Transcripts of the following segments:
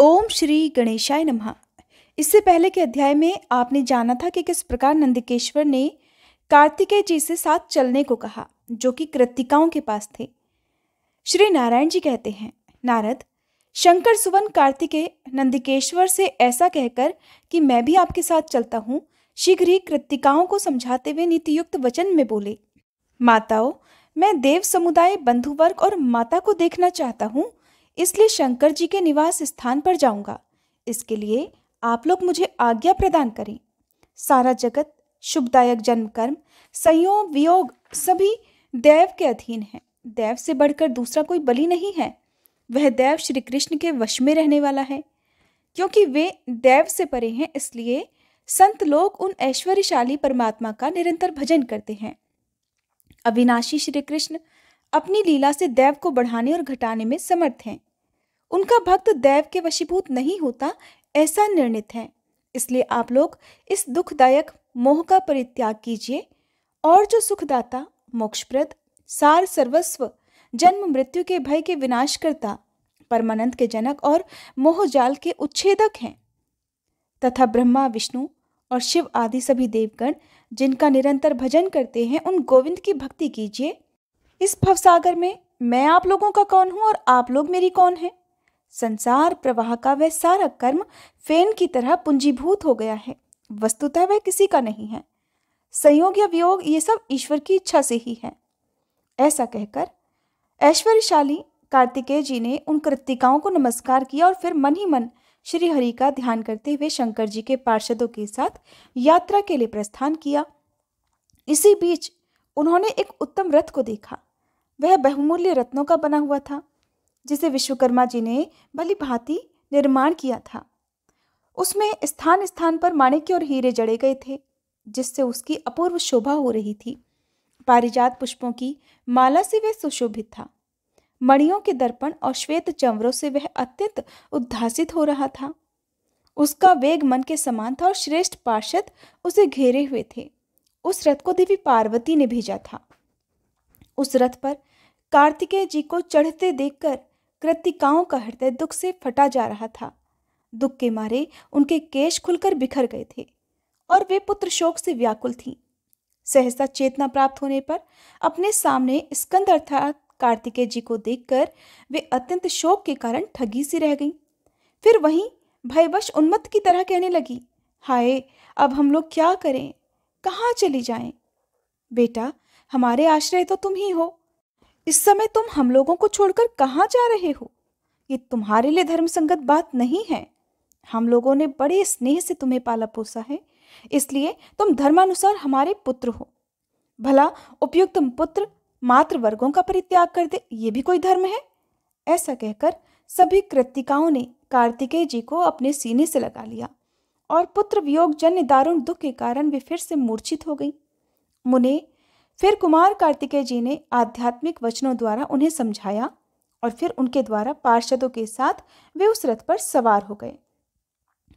ओम श्री गणेशाय नमः। इससे पहले के अध्याय में आपने जाना था कि किस प्रकार नंदिकेश्वर ने कार्तिकेय जी से साथ चलने को कहा, जो कि कृतिकाओं के पास थे। श्री नारायण जी कहते हैं, नारद, शंकर सुवन कार्तिकेय नंदिकेश्वर से ऐसा कहकर कि मैं भी आपके साथ चलता हूँ, शीघ्र ही कृतिकाओं को समझाते हुए नीतियुक्त वचन में बोले। माताओं, मैं देव समुदाय बंधु वर्ग और माता को देखना चाहता हूँ इसलिए शंकर जी के निवास स्थान पर जाऊँगा। इसके लिए आप लोग मुझे आज्ञा प्रदान करें। सारा जगत, शुभदायक जन्म कर्म संयोग, वियोग सभी देव के अधीन है। देव से बढ़कर दूसरा कोई बलि नहीं है। वह देव श्री कृष्ण के वश में रहने वाला है। क्योंकि वे देव से परे हैं, इसलिए संत लोग उन ऐश्वर्यशाली परमात्मा का निरंतर भजन करते हैं। अविनाशी श्री कृष्ण अपनी लीला से देव को बढ़ाने और घटाने में समर्थ हैं। उनका भक्त देव के वशीभूत नहीं होता, ऐसा निर्णित है। इसलिए आप लोग इस दुखदायक मोह का परित्याग कीजिए और जो सुखदाता, मोक्षप्रद, सार सर्वस्व, जन्म मृत्यु के भय के विनाश करता परमानंद के जनक और मोहजाल के उच्छेदक हैं। तथा ब्रह्मा, विष्णु और शिव आदि सभी देवगण, जिनका निरंतर भजन करते हैं, उन गोविंद की भक्ति कीजिए। इस भवसागर में मैं आप लोगों का कौन हूँ और आप लोग मेरी कौन है? संसार प्रवाह का वह सारा कर्म फेन की तरह पूंजीभूत हो गया है। वस्तुतः वह किसी का नहीं है। संयोग या वियोग ये सब ईश्वर की इच्छा से ही है। ऐसा कहकर ऐश्वर्यशाली कार्तिकेय जी ने उन कृतिकाओं को नमस्कार किया और फिर मन ही मन श्री हरि का ध्यान करते हुए शंकर जी के पार्षदों के साथ यात्रा के लिए प्रस्थान किया। इसी बीच उन्होंने एक उत्तम रथ को देखा। वह बहुमूल्य रत्नों का बना हुआ था, जिसे विश्वकर्मा जी ने भली भांति निर्माण किया था। उसमें स्थान स्थान पर माणिक्य और हीरे जड़े गए थे, जिससे उसकी अपूर्व शोभा हो रही थी। पारिजात पुष्पों की माला से वह सुशोभित था। मणियों के दर्पण और श्वेत चंवरों से वह अत्यंत उद्धासित हो रहा था। उसका वेग मन के समान था और श्रेष्ठ पार्षद उसे घेरे हुए थे। उस रथ को देवी पार्वती ने भेजा था। उस रथ पर कार्तिकेय जी को चढ़ते देखकर कृतिकाओं का हृदय दुख से फटा जा रहा था। दुख के मारे उनके केश खुलकर बिखर गए थे और वे पुत्र शोक से व्याकुल थीं। सहसा चेतना प्राप्त होने पर अपने सामने स्कंद अर्थात कार्तिकेय जी को देखकर वे अत्यंत शोक के कारण ठगी सी रह गईं। फिर वहीं भयवश उन्मत्त की तरह कहने लगी, हाय, अब हम लोग क्या करें? कहाँ चली जाएँ? बेटा, हमारे आश्रय तो तुम ही हो। इस समय तुम हम लोगों को छोड़कर कहाँ जा रहे हो? ये तुम्हारे लिए धर्म संगत बात नहीं है। हम लोगों ने बड़े स्नेह से तुम्हें पाला पोसा है। इसलिए तुम धर्मानुसार हमारे पुत्र हो। भला उपयुक्त पुत्र मात्र वर्गों का परित्याग कर दे, ये भी कोई धर्म है? ऐसा कहकर सभी कृतिकाओं ने कार्तिकेय जी को अपने सीने से लगा लिया और पुत्र वियोग जन्य दारुण दुख के कारण वे फिर से मूर्छित हो गई। मुने फिर कुमार कार्तिकेय जी ने आध्यात्मिक वचनों द्वारा उन्हें समझाया और फिर उनके द्वारा पार्षदों के साथ वे उस रथ पर सवार हो गए।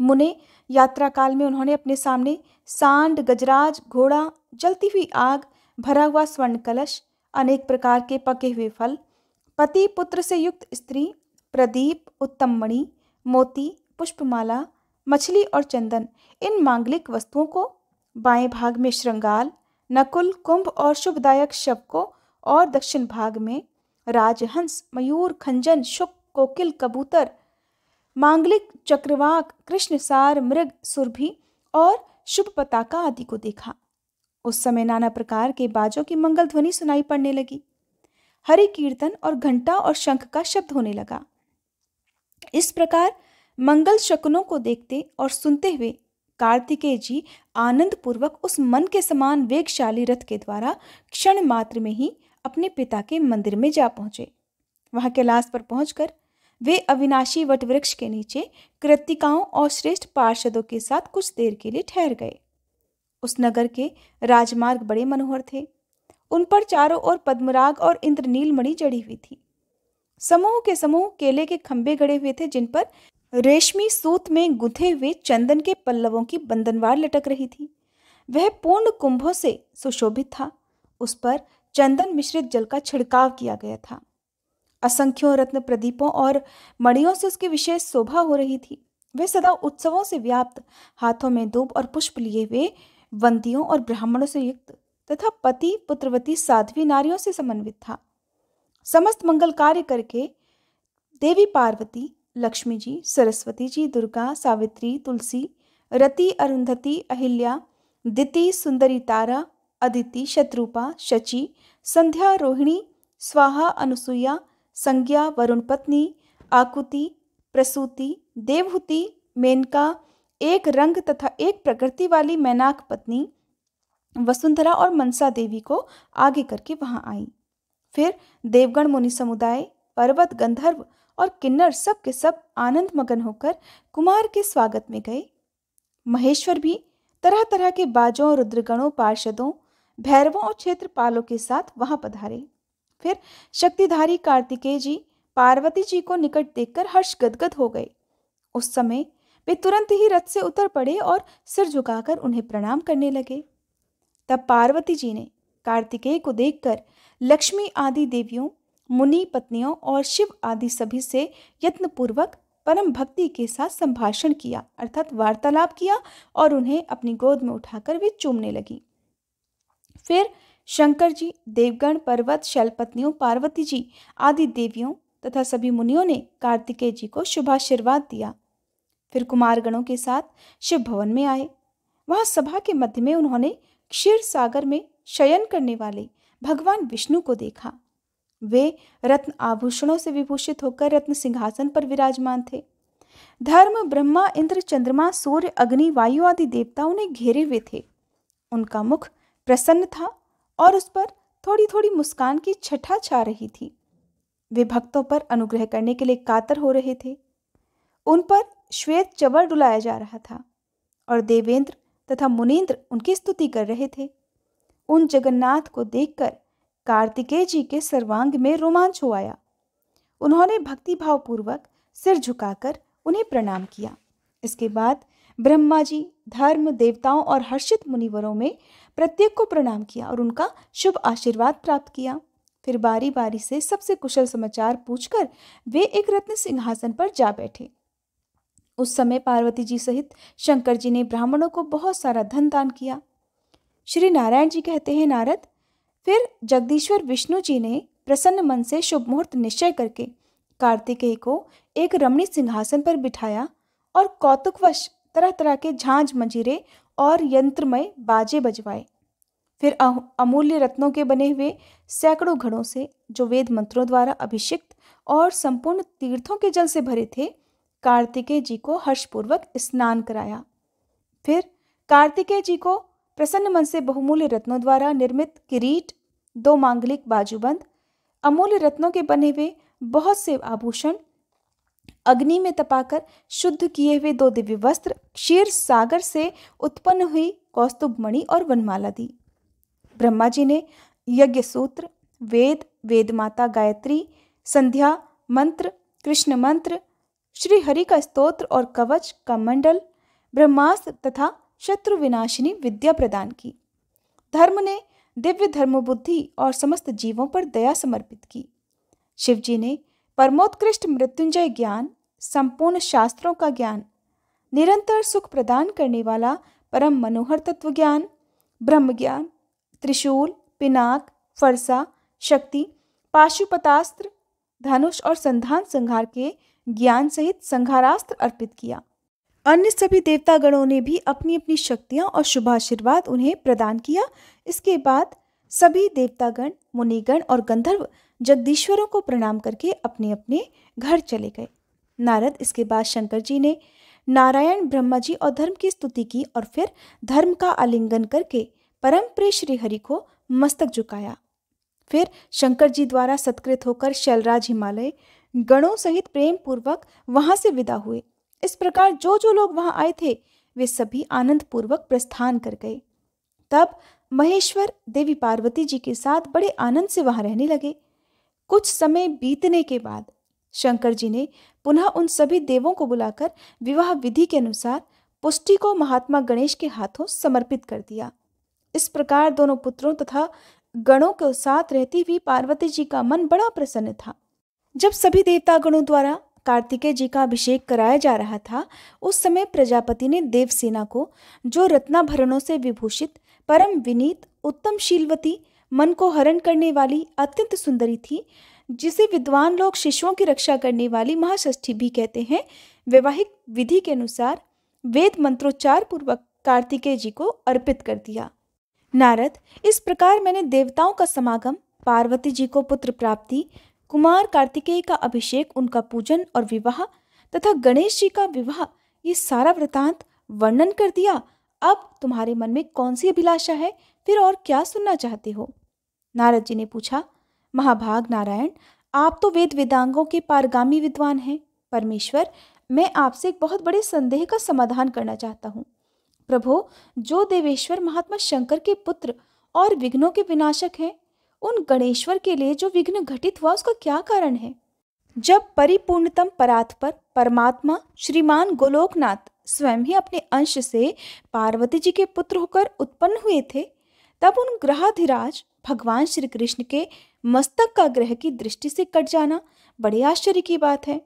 मुने यात्रा काल में उन्होंने अपने सामने सांड, गजराज, घोड़ा, जलती हुई आग, भरा हुआ स्वर्ण कलश, अनेक प्रकार के पके हुए फल, पति पुत्र से युक्त स्त्री, प्रदीप, उत्तम मणि, मोती, पुष्पमाला, मछली और चंदन, इन मांगलिक वस्तुओं को बाएँ भाग में श्रृंगाल नकुल कुंभ और शुभदायक शव को और दक्षिण भाग में राजहंस, मयूर, खंजन, शुक, कोकिल, कबूतर, मांगलिक, चक्रवाक, कृष्णसार, मृग, सुरभि और शुभ पताका आदि को देखा। उस समय नाना प्रकार के बाजों की मंगल ध्वनि सुनाई पड़ने लगी। हरि कीर्तन और घंटा और शंख का शब्द होने लगा। इस प्रकार मंगल शकुनों को देखते और सुनते हुए कार्तिकेय जी आनंद पूर्वक उस मन के समान वेगशाली रथ के द्वारा क्षण मात्र में ही अपने पिता के मंदिर में जा पहुँचे। वहाँ कैलाश पर पहुंचकर वे अविनाशी वटवृक्ष के नीचे कृतिकाओं और श्रेष्ठ पार्षदों के साथ कुछ देर के लिए ठहर गए। उस नगर के राजमार्ग बड़े मनोहर थे। उन पर चारों ओर पद्मराग और इंद्रनील मणि जड़ी हुई थी। समूह के समूह केले के खंभे गड़े हुए थे जिन पर रेशमी सूत में गुथे हुए चंदन के पल्लवों की बंधनवार लटक रही थी। वह पूर्ण कुंभों से सुशोभित था। उस पर चंदन मिश्रित जल का छिड़काव किया गया था। असंख्यों रत्न प्रदीपों और मणियों से उसकी विशेष शोभा हो रही थी। वे सदा उत्सवों से व्याप्त, हाथों में धूप और पुष्प लिए हुए वंदियों और ब्राह्मणों से युक्त तथा पति, पुत्रवती, साध्वी नारियों से समन्वित था। समस्त मंगल कार्य करके देवी पार्वती लक्ष्मी जी, सरस्वती जी, दुर्गा, सावित्री, तुलसी, रति, अरुंधति, अहिल्या, दिति, सुंदरी तारा, अदिति, शत्रुपा, शची, संध्या, रोहिणी, स्वाहा, अनुसुईया, संज्ञा, वरुण पत्नी, आकुति, प्रसूति, देवहूति, मेनका, एक रंग तथा एक प्रकृति वाली मैनाक पत्नी, वसुंधरा और मनसा देवी को आगे करके वहाँ आई। फिर देवगण मुनि समुदाय, पर्वत, गंधर्व और किन्नर सब के सब आनंद मगन होकर कुमार के स्वागत में गए। महेश्वर भी तरह तरह के बाजों, रुद्रगणों, पार्षदों, भैरवों और क्षेत्रपालों के साथ वहाँ पधारे। फिर शक्तिधारी कार्तिकेय जी पार्वती जी को निकट देखकर हर्ष गदगद हो गए। उस समय वे तुरंत ही रथ से उतर पड़े और सिर झुकाकर उन्हें प्रणाम करने लगे। तब पार्वती जी ने कार्तिकेय को देखकर लक्ष्मी आदि देवियों मुनि पत्नियों और शिव आदि सभी से यत्नपूर्वक परम भक्ति के साथ संभाषण किया, अर्थात वार्तालाप किया और उन्हें अपनी गोद में उठाकर वे चूमने लगी। फिर शंकर जी, देवगण, पर्वत, शैलपत्नियों, पार्वती जी आदि देवियों तथा सभी मुनियों ने कार्तिकेय जी को शुभाशीर्वाद दिया। फिर कुमारगणों के साथ शिव भवन में आए। वहाँ सभा के मध्य में उन्होंने क्षीर सागर में शयन करने वाले भगवान विष्णु को देखा। वे रत्न आभूषणों से विभूषित होकर रत्न सिंहासन पर विराजमान थे। धर्म, ब्रह्मा, इंद्र, चंद्रमा, सूर्य, अग्नि, वायु आदि देवता उन्हें घेरे हुए थे। उनका मुख प्रसन्न था और उस पर थोड़ी थोड़ी मुस्कान की छठा छा रही थी। वे भक्तों पर अनुग्रह करने के लिए कातर हो रहे थे। उन पर श्वेत चवर डुलाया जा रहा था और देवेंद्र तथा मुनीन्द्र उनकी स्तुति कर रहे थे। उन जगन्नाथ को देखकर कार्तिकेय जी के सर्वांग में रोमांच हो आया। उन्होंने भक्तिभाव पूर्वक सिर झुकाकर उन्हें प्रणाम किया। इसके बाद ब्रह्मा जी धर्म, देवताओं और हर्षित मुनिवरों में प्रत्येक को प्रणाम किया और उनका शुभ आशीर्वाद प्राप्त किया। फिर बारी बारी से सबसे कुशल समाचार पूछकर वे एक रत्न सिंहासन पर जा बैठे। उस समय पार्वती जी सहित शंकर जी ने ब्राह्मणों को बहुत सारा धन दान किया। श्री नारायण जी कहते हैं, नारद फिर जगदीश्वर विष्णु जी ने प्रसन्न मन से शुभ मुहूर्त निश्चय करके कार्तिकेय को एक रमणी सिंहासन पर बिठाया और कौतुकवश तरह तरह के झांझ मंजीरे और यंत्रमय बाजे बजवाए। फिर अमूल्य रत्नों के बने हुए सैकड़ों घड़ों से जो वेद मंत्रों द्वारा अभिषिक्त और संपूर्ण तीर्थों के जल से भरे थे, कार्तिकेय जी को हर्षपूर्वक स्नान कराया। फिर कार्तिकेय जी को प्रसन्न मन से बहुमूल्य रत्नों द्वारा निर्मित किरीट, दो मांगलिक बाजूबंद, अमूल्य रत्नों के बने हुए बहुत से आभूषण, अग्नि में तपाकर शुद्ध किए हुए दो दिव्य वस्त्र, क्षीर सागर से उत्पन्न हुई कौस्तुभ मणि और वनमाला दी। ब्रह्मा जी ने यज्ञ सूत्र, वेद वेद माता गायत्री, संध्या, मंत्र, कृष्ण मंत्र, श्री हरि का स्तोत्र और कवच, का मंडल, ब्रह्मास्त्र तथा शत्रु विनाशिनी विद्या प्रदान की। धर्म ने दिव्य धर्म बुद्धि और समस्त जीवों पर दया समर्पित की। शिवजी ने परमोत्कृष्ट मृत्युंजय ज्ञान, संपूर्ण शास्त्रों का ज्ञान, निरंतर सुख प्रदान करने वाला परम मनोहर तत्व ज्ञान, ब्रह्म ज्ञान, त्रिशूल, पिनाक, फरसा, शक्ति, पाशुपतास्त्र, धनुष और संधान संहार के ज्ञान सहित संघारास्त्र अर्पित किया। अन्य सभी देवतागणों ने भी अपनी अपनी शक्तियाँ और शुभाशीर्वाद उन्हें प्रदान किया। इसके बाद सभी देवतागण, मुनिगण और गंधर्व जगदीश्वरों को प्रणाम करके अपने अपने घर चले गए। नारद इसके बाद शंकर जी ने नारायण, ब्रह्मा जी और धर्म की स्तुति की और फिर धर्म का आलिंगन करके परम प्रिय श्री हरि को मस्तक झुकाया। फिर शंकर जी द्वारा सत्कृत होकर शैलराज हिमालय गणों सहित प्रेम पूर्वक वहाँ से विदा हुए। इस प्रकार जो जो लोग वहाँ आए थे, वे सभी आनंद पूर्वक प्रस्थान कर गए। तब महेश्वर देवी पार्वती जी के साथ बड़े आनंद से वहाँ रहने लगे। कुछ समय बीतने के बाद शंकर जी ने पुनः उन सभी देवों को बुलाकर विवाह विधि के अनुसार पुष्टि को महात्मा गणेश के हाथों समर्पित कर दिया। इस प्रकार दोनों पुत्रों तथा गणों के साथ रहती हुई पार्वती जी का मन बड़ा प्रसन्न था। जब सभी देवता गणों द्वारा कार्तिकेय जी का अभिषेक कराया जा रहा था, उस समय प्रजापति ने देवसेना को, जो रत्नाभरणों से विभूषित, परम विनीत, उत्तम शीलवती, मन को हरण करने वाली अत्यंत सुंदरी थी, जिसे विद्वान लोग शिशुओं की रक्षा करने वाली महाष्ठी भी कहते हैं, वैवाहिक विधि के अनुसार वेद मंत्रोच्चार पूर्वक कार्तिकेय जी को अर्पित कर दिया। नारद, इस प्रकार मैंने देवताओं का समागम, पार्वती जी को पुत्र प्राप्ति कुमार कार्तिकेय का अभिषेक, उनका पूजन और विवाह तथा गणेश जी का विवाह, ये सारा वृतांत वर्णन कर दिया। अब तुम्हारे मन में कौन सी अभिलाषा है? फिर और क्या सुनना चाहते हो? नारद जी ने पूछा, महाभाग नारायण, आप तो वेद वेदांगों के पारगामी विद्वान हैं। परमेश्वर, मैं आपसे एक बहुत बड़े संदेह का समाधान करना चाहता हूँ। प्रभो, जो देवेश्वर महात्मा शंकर के पुत्र और विघ्नों के विनाशक हैं उन गणेश्वर के लिए जो विघ्न घटित हुआ, उसका क्या कारण है? जब परिपूर्णतम परात पर परमात्मा श्रीमान गोलोकनाथ स्वयं ही अपने अंश से पार्वती जी के पुत्र होकर उत्पन्न हुए थे, तब उन ग्रहाधिराज भगवान श्री कृष्ण के मस्तक का ग्रह की दृष्टि से कट जाना बड़े आश्चर्य की बात है।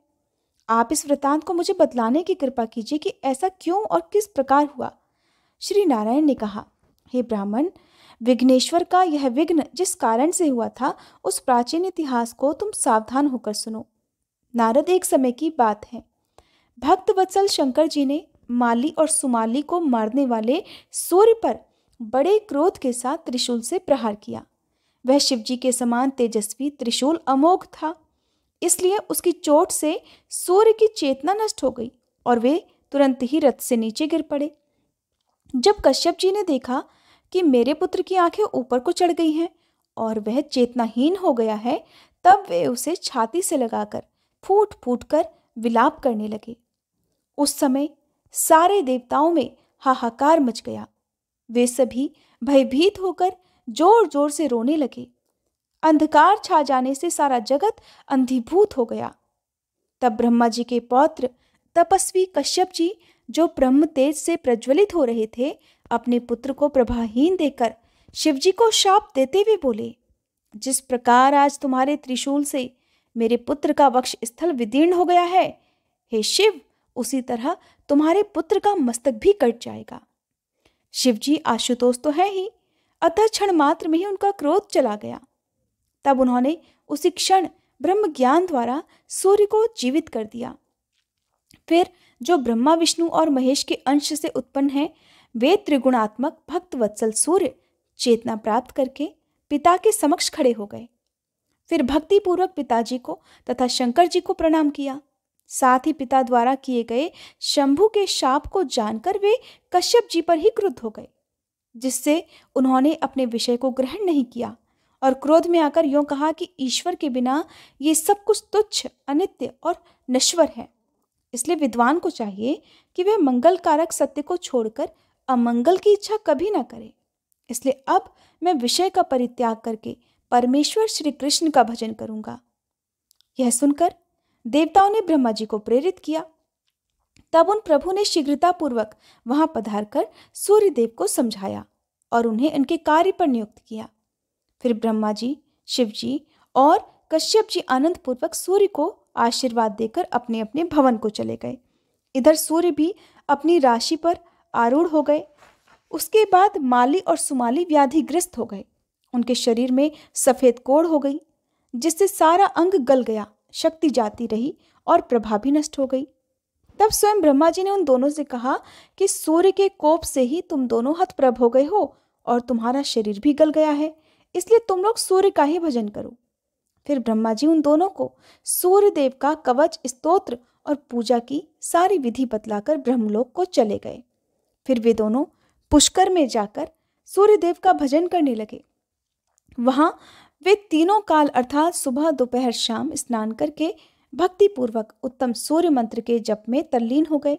आप इस वृतांत को मुझे बतलाने की कृपा कीजिए कि ऐसा क्यों और किस प्रकार हुआ? श्री नारायण ने कहा, हे ब्राह्मण विघ्नेश्वर का यह विघ्न जिस कारण से हुआ था, उस प्राचीन इतिहास को तुम सावधान होकर सुनो। नारद एक समय की बात है। भक्त वत्सल शंकर जी ने माली और सुमाली को मारने वाले सूर्य पर बड़े क्रोध के साथ त्रिशूल से प्रहार किया। वह शिवजी के समान तेजस्वी त्रिशूल अमोघ था। इसलिए उसकी चोट से सूर्य की चेतना नष्ट हो गई और वे तुरंत ही रथ से नीचे गिर पड़े। जब कश्यप जी ने देखा कि मेरे पुत्र की आँखें ऊपर को चढ़ गई हैं और वह चेतनाहीन हो गया है, तब वे उसे छाती से लगाकर, फूट फूट कर विलाप करने लगे। उस समय सारे देवताओं में हाहाकार मच गया। वे सभी भयभीत होकर ज़ोर ज़ोर से रोने लगे। अंधकार छा जाने से सारा जगत अंधीभूत हो गया। तब ब्रह्मा जी के पौत्र तपस्वी कश्यप जी, जो ब्रह्म तेज से प्रज्वलित हो रहे थे अपने पुत्र को प्रभाहीन देकर शिवजी को शाप देते हुए बोले, जिस प्रकार आज तुम्हारे त्रिशूल से मेरे पुत्र का वक्ष स्थल विदीर्ण हो गया है, हे शिव, उसी तरह तुम्हारे पुत्र का मस्तक भी कट जाएगा। शिवजी आशुतोष तो है ही, अतः क्षण मात्र में ही उनका क्रोध चला गया। तब उन्होंने उसी क्षण ब्रह्म ज्ञान द्वारा सूर्य को जीवित कर दिया। फिर जो ब्रह्मा, विष्णु और महेश के अंश से उत्पन्न है वे त्रिगुणात्मक भक्त वत्सल सूर्य चेतना प्राप्त करके पिता के समक्ष खड़े हो गए। फिर भक्ति पूर्वक पिताजी को तथा शंकर जी को प्रणाम किया। साथ ही पिता द्वारा किए गए शंभु के शाप को जानकर वे कश्यप जी पर ही क्रुद्ध हो गए, जिससे उन्होंने अपने विषय को ग्रहण नहीं किया और क्रोध में आकर यूँ कहा कि ईश्वर के बिना ये सब कुछ तुच्छ, अनित्य और नश्वर है। इसलिए विद्वान को चाहिए कि वे मंगल कारक सत्य को छोड़कर अमंगल की इच्छा कभी ना करे। इसलिए अब मैं विषय का परित्याग करके परमेश्वर श्री कृष्ण का भजन करूँगा। यह सुनकर देवताओं ने ब्रह्मा जी को प्रेरित किया। तब उन प्रभु ने शीघ्रता पूर्वक वहाँ पधार कर सूर्यदेव को समझाया और उन्हें उनके कार्य पर नियुक्त किया। फिर ब्रह्मा जी, शिव जी और कश्यप जी आनंद पूर्वक सूर्य को आशीर्वाद देकर अपने अपने भवन को चले गए। इधर सूर्य भी अपनी राशि पर आरूढ़ हो गए। उसके बाद माली और सुमाली व्याधिग्रस्त हो गए। उनके शरीर में सफ़ेद कोड़ हो गई, जिससे सारा अंग गल गया, शक्ति जाती रही और प्रभा भी नष्ट हो गई। तब स्वयं ब्रह्मा जी ने उन दोनों से कहा कि सूर्य के कोप से ही तुम दोनों हतप्रभ हो गए हो और तुम्हारा शरीर भी गल गया है, इसलिए तुम लोग सूर्य का ही भजन करो। फिर ब्रह्मा जी उन दोनों को सूर्य देव का कवच, स्तोत्र और पूजा की सारी विधि बतलाकर ब्रह्मलोक को चले गए। फिर वे दोनों पुष्कर में जाकर सूर्यदेव का भजन करने लगे। वहाँ वे तीनों काल अर्थात सुबह, दोपहर, शाम स्नान करके भक्ति पूर्वक उत्तम सूर्य मंत्र के जप में तल्लीन हो गए।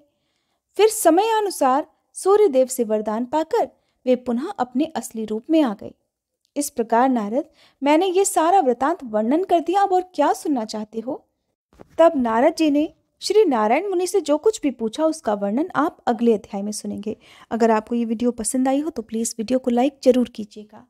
फिर समय अनुसार सूर्यदेव से वरदान पाकर वे पुनः अपने असली रूप में आ गए। इस प्रकार नारद, मैंने ये सारा वृतांत वर्णन कर दिया अब और क्या सुनना चाहते हो? तब नारद जी ने श्री नारायण मुनि से जो कुछ भी पूछा, उसका वर्णन आप अगले अध्याय में सुनेंगे। अगर आपको ये वीडियो पसंद आई हो तो प्लीज़ वीडियो को लाइक ज़रूर कीजिएगा।